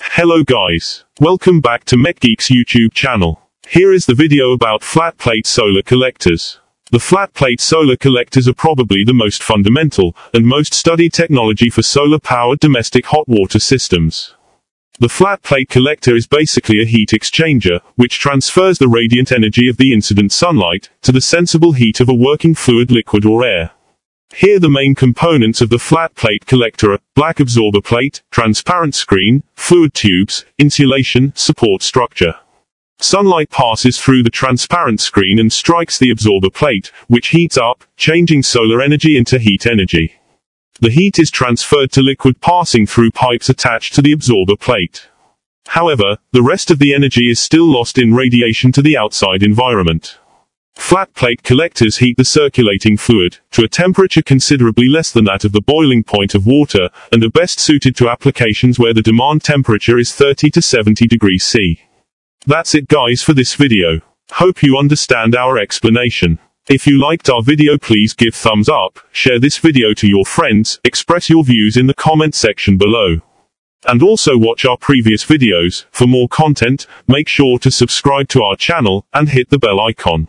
Hello guys. Welcome back to Mech Geeks YouTube channel. Here is the video about flat plate solar collectors. The flat plate solar collectors are probably the most fundamental and most studied technology for solar powered domestic hot water systems. The flat plate collector is basically a heat exchanger, which transfers the radiant energy of the incident sunlight to the sensible heat of a working fluid liquid or air. Here the main components of the flat plate collector are black absorber plate, transparent screen, fluid tubes, insulation, support structure. Sunlight passes through the transparent screen and strikes the absorber plate, which heats up, changing solar energy into heat energy. The heat is transferred to liquid passing through pipes attached to the absorber plate. However, the rest of the energy is still lost in radiation to the outside environment. Flat plate collectors heat the circulating fluid to a temperature considerably less than that of the boiling point of water and are best suited to applications where the demand temperature is 30 to 70 degrees C. That's it guys for this video. Hope you understand our explanation. If you liked our video please give thumbs up, share this video to your friends, express your views in the comment section below. And also watch our previous videos, for more content, make sure to subscribe to our channel, and hit the bell icon.